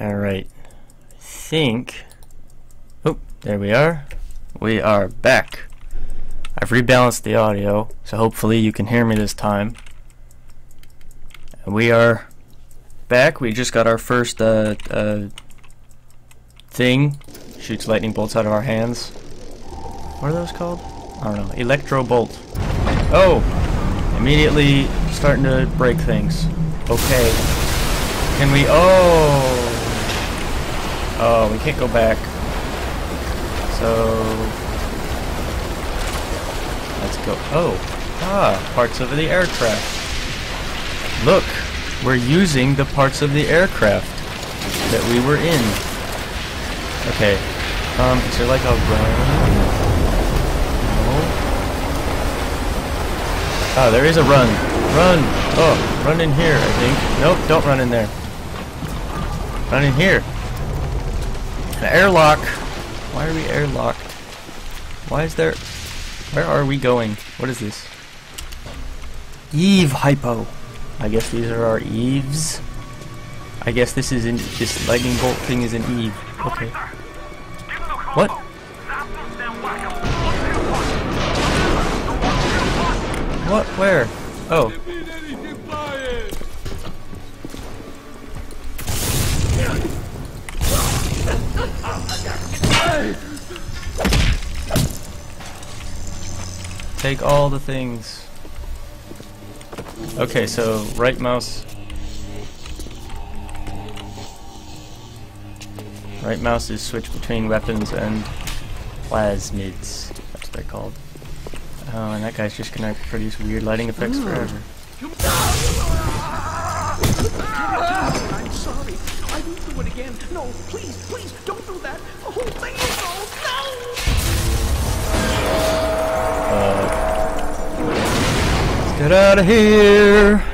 Alright. I think... Oh, there we are. We are back. I've rebalanced the audio, so hopefully you can hear me this time. We are back. We just got our first uh, uh, thing. Shoots lightning bolts out of our hands. What are those called? I don't know. Electro bolt. Oh! Immediately starting to break things. Okay. Can we... Oh! Oh, we can't go back. So... Let's go... Oh! Ah! Parts of the aircraft. Look! We're using the parts of the aircraft that we were in. Okay. Um, is there like a run? No. Ah, there is a run. Run! Oh, run in here, I think. Nope, don't run in there. Run in here. An airlock. Why are we airlocked? Why is there... Where are we going? What is this? Eve hypo. I guess these are our eves. I guess this is in this lightning bolt thing is an eve. Okay. What? What? Where? Oh. Take all the things. Okay, so right mouse. Right mouse is switch between weapons and plasmids. That's what they're called. Oh, and that guy's just gonna produce weird lighting effects hmm. forever. I'm sorry. I won't do it again. No, please, please, don't do that. The whole thing is all uh, Let's get out of here!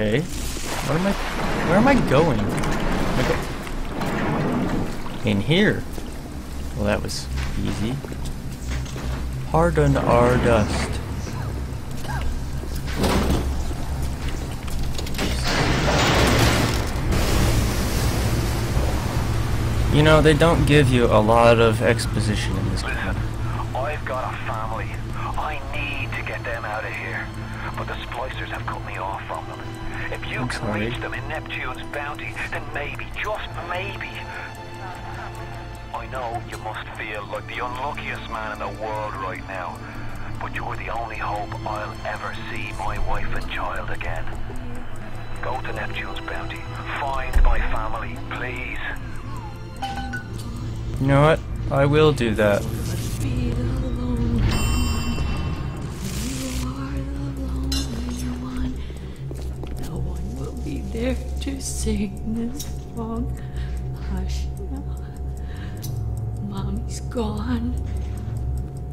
Okay. What am I... Where am I going? In here. Well, that was easy. Pardon our dust. You know, they don't give you a lot of exposition in this game. I've got a family. I need to get them out of here. But the splicers have cut me off from them. If you I'm can sorry. reach them in Neptune's bounty, then maybe, just maybe. I know you must feel like the unluckiest man in the world right now. But you're the only hope I'll ever see my wife and child again. Go to Neptune's bounty. Find my family, please. You know what? I will do that. Be to sing this song. Hush now. Mommy's gone.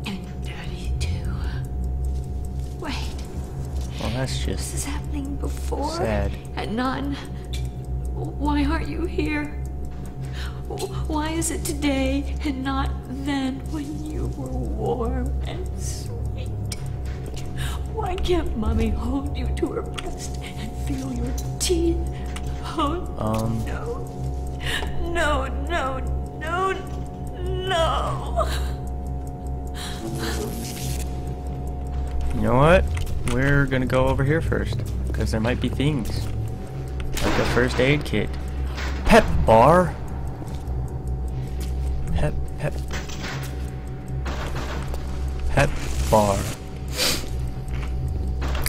And Daddy too. Wait, Well, that's just. this is happening before sad. and none. Why aren't you here? Why is it today and not then when you were warm and sweet? Why can't Mommy hold you to her breast and feel your teeth? Oh Um, no. No, no, no, no. you know what? We're gonna go over here first. Because there might be things. Like a first aid kit. Pep bar! Pep, pep. Pep bar.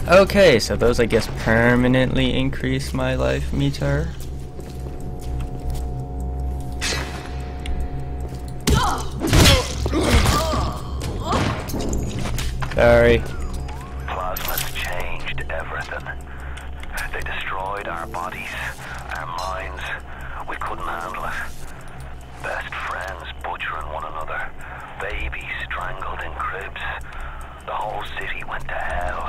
Okay, so those I guess permanently increase my life meter. Sorry. Plasmids changed everything. They destroyed our bodies, our minds. We couldn't handle it. Best friends butchering one another. Babies strangled in cribs. The whole city went to hell.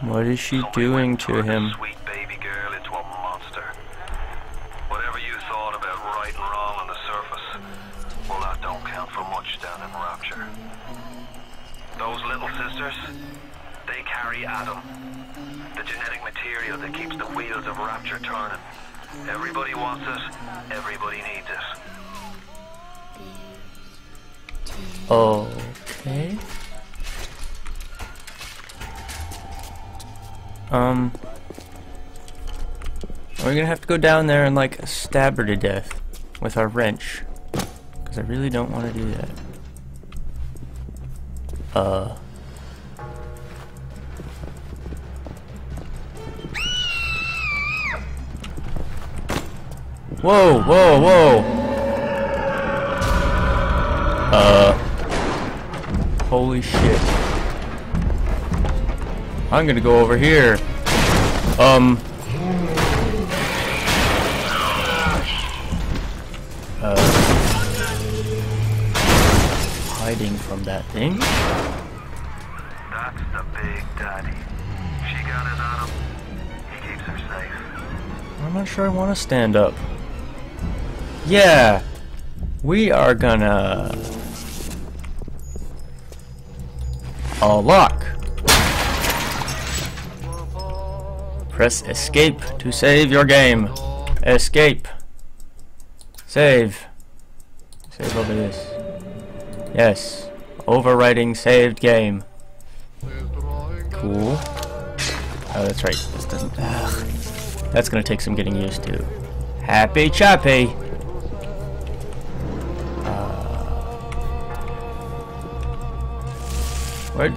What is she doing to him? Um. We're gonna have to go down there and like stab her to death with our wrench. Because I really don't want to do that. Uh. Whoa, whoa, whoa! Uh. Holy shit. I'm gonna go over here. Um. Uh. Hiding from that thing? That's the big daddy. She got his Adam. He keeps her safe. I'm not sure I want to stand up. Yeah. We are gonna. A lock. Press escape to save your game. Escape. Save. Save over this. Yes. Overwriting saved game. Cool. Oh, that's right. This doesn't. Ugh. That's gonna take some getting used to. Happy Chappy! Uh, where'd,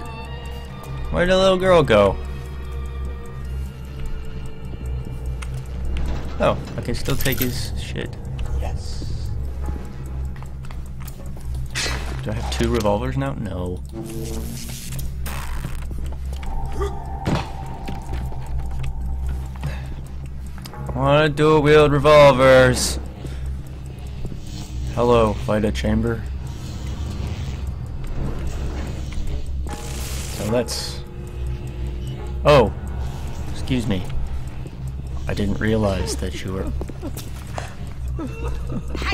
where'd the little girl go? Oh, I can still take his shit. Yes. Do I have two revolvers now? No. I want to dual wield revolvers. Hello, Vita Chamber. So let's. Oh, excuse me. I didn't realize that you were. Why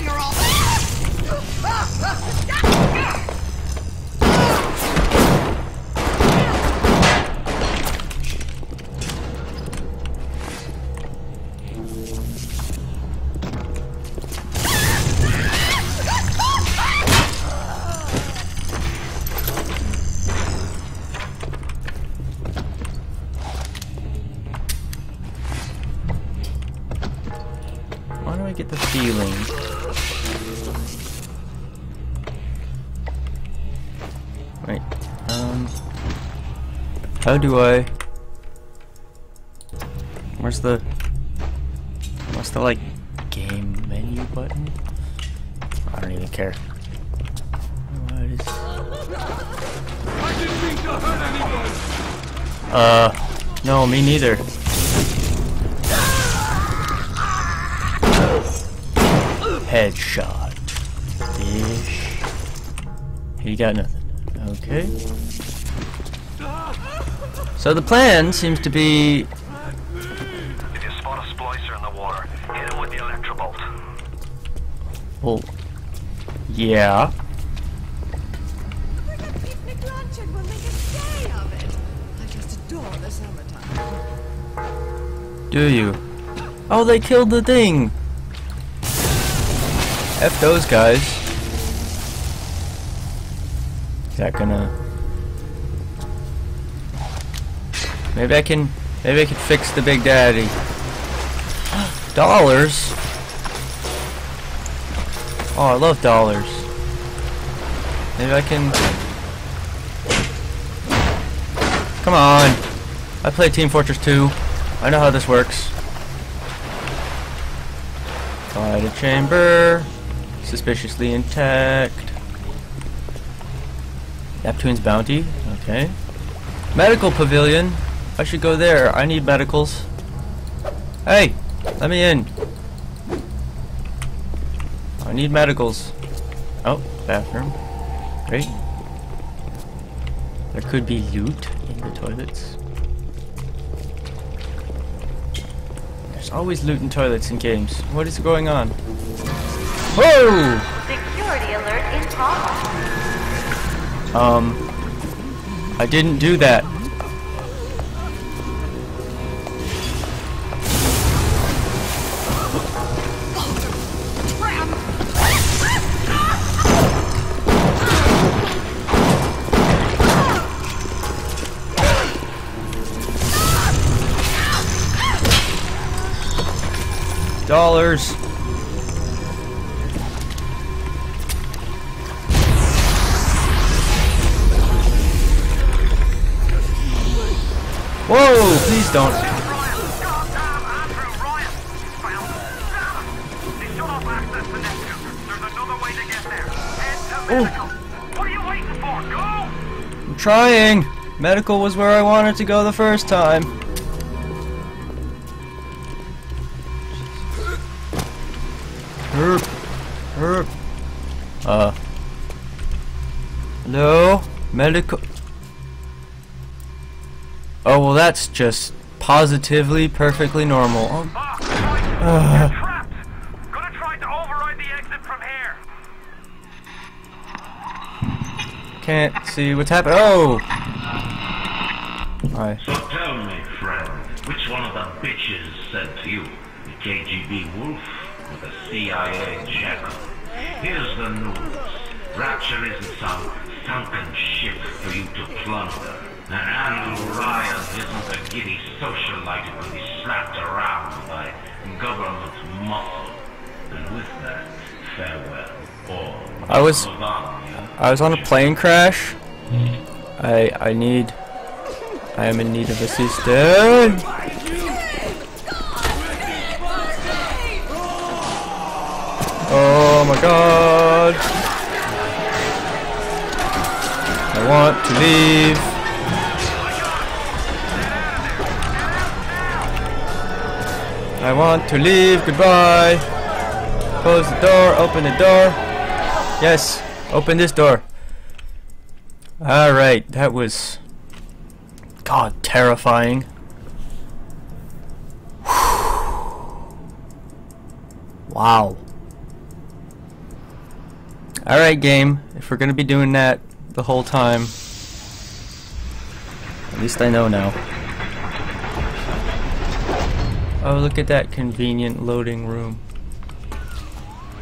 How do I. Where's the. What's the, like, game menu button? I don't even care. What is. Uh. No, me neither. Headshot. Ish. He got nothing. Okay. So the plan seems to be If you spot a splicer in the water, hit him with the electrobolt. well yeah. We're gonna picnic lunch and we'll make a day of it. I just adore adore the summertime. Do you? Oh, they killed the thing! F those guys. Is that gonna... Maybe I can... Maybe I can fix the Big Daddy. dollars? Oh, I love dollars. Maybe I can... Come on! I play Team Fortress 2. I know how this works. Fight chamber. Suspiciously intact. Neptune's bounty. Okay. Medical pavilion. I should go there. I need medicals. Hey! Let me in. I need medicals. Oh, bathroom. Great. There could be loot in the toilets. There's always loot in toilets in games. What is going on? Whoa! Security alert in progress. Um, I didn't do that. Dollars. Whoa, please don't. What are you waiting for? Go! I'm trying. Medical was where I wanted to go the first time. Uh. Hello? Medical. Oh, well, that's just positively perfectly normal. Oh, you're trapped! Gonna try to override the exit from here! can't see what's happening. Oh! Hi. So tell me, friend, which one of the bitches said to you? The KGB wolf or the CIA jackal? Here's the news. Rapture isn't some sunken ship for you to plunder. And Andrew Ryan isn't a giddy socialite who can be slapped around by government muscle. And with that, farewell. I was- on. I was on a plane crash. I I need I am in need of assistance. My god. I want to leave. I want to leave. Goodbye. Close the door. Open the door. Yes. Open this door. Alright, that was... God, terrifying. wow. Alright, game. If we're gonna be doing that the whole time... At least I know now. Oh, look at that convenient loading room.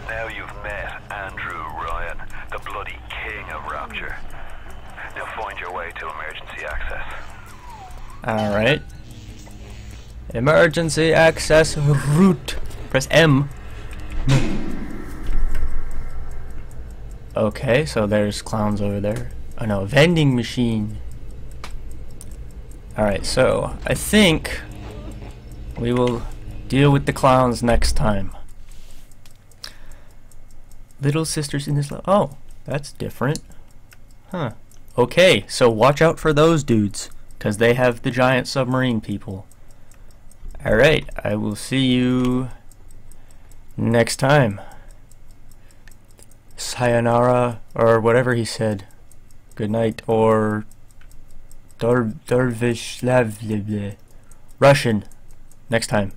Now you've met Andrew Ryan, the bloody king of Rapture. Now find your way to emergency access. Alright. Emergency access route. Press M. Okay, so there's clowns over there. Oh no, vending machine. Alright, so I think we will deal with the clowns next time. Little sisters in this. Oh, that's different. Huh. Okay, so watch out for those dudes, because they have the giant submarine people. Alright, I will see you next time. Sayonara, or whatever he said. Good night, or Dar Darvish Russian. Next time.